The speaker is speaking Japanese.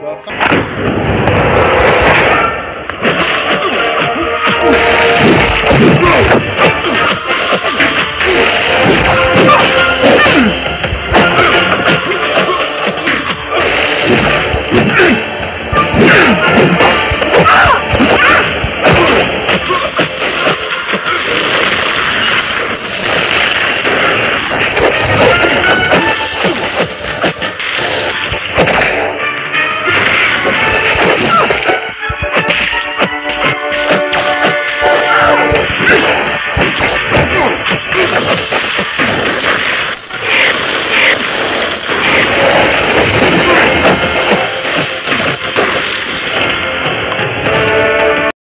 you ハハハハ!